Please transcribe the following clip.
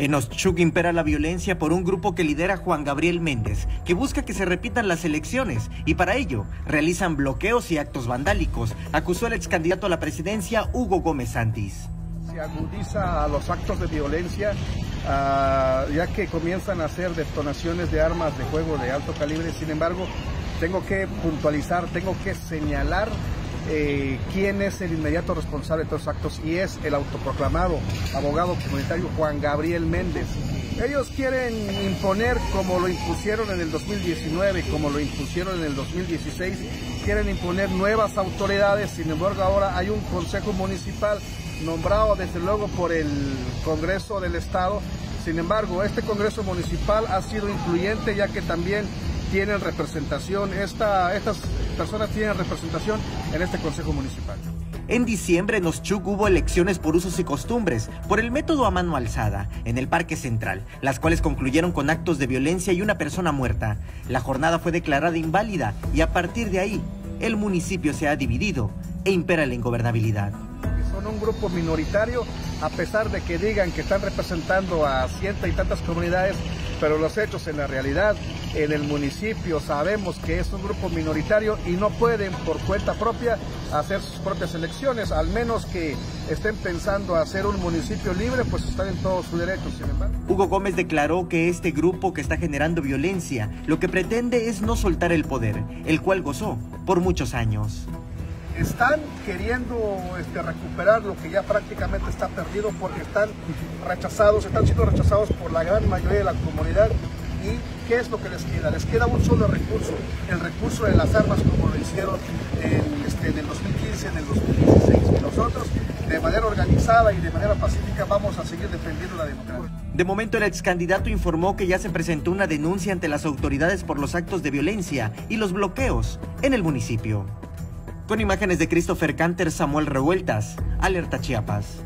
En Oshchuk impera la violencia por un grupo que lidera Juan Gabriel Méndez, que busca que se repitan las elecciones y para ello realizan bloqueos y actos vandálicos, acusó el ex candidato a la presidencia Hugo Gómez Santis. Se agudiza a los actos de violencia, uh, ya que comienzan a hacer detonaciones de armas de fuego de alto calibre. Sin embargo, tengo que puntualizar, tengo que señalar eh, quién es el inmediato responsable de todos los actos y es el autoproclamado abogado comunitario Juan Gabriel Méndez. Ellos quieren imponer como lo impusieron en el 2019, como lo impusieron en el 2016, quieren imponer nuevas autoridades, sin embargo ahora hay un consejo municipal nombrado desde luego por el Congreso del Estado, sin embargo este Congreso municipal ha sido incluyente ya que también tienen representación, esta, estas personas tienen representación en este Consejo Municipal. En diciembre en Oshchuk hubo elecciones por usos y costumbres, por el método a mano alzada, en el Parque Central, las cuales concluyeron con actos de violencia y una persona muerta. La jornada fue declarada inválida y a partir de ahí, el municipio se ha dividido e impera la ingobernabilidad. Un grupo minoritario, a pesar de que digan que están representando a cientos y tantas comunidades, pero los hechos en la realidad en el municipio sabemos que es un grupo minoritario y no pueden por cuenta propia hacer sus propias elecciones, al menos que estén pensando hacer un municipio libre, pues están en todos sus derechos. Sin embargo. Hugo Gómez declaró que este grupo que está generando violencia lo que pretende es no soltar el poder, el cual gozó por muchos años están queriendo este, recuperar lo que ya prácticamente está perdido porque están rechazados, están siendo rechazados por la gran mayoría de la comunidad. ¿Y qué es lo que les queda? Les queda un solo recurso, el recurso de las armas como lo hicieron en, este, en el 2015, en el 2016. Y nosotros, de manera organizada y de manera pacífica, vamos a seguir defendiendo la democracia. De momento, el ex candidato informó que ya se presentó una denuncia ante las autoridades por los actos de violencia y los bloqueos en el municipio. Con imágenes de Christopher Canter, Samuel Revueltas, Alerta Chiapas.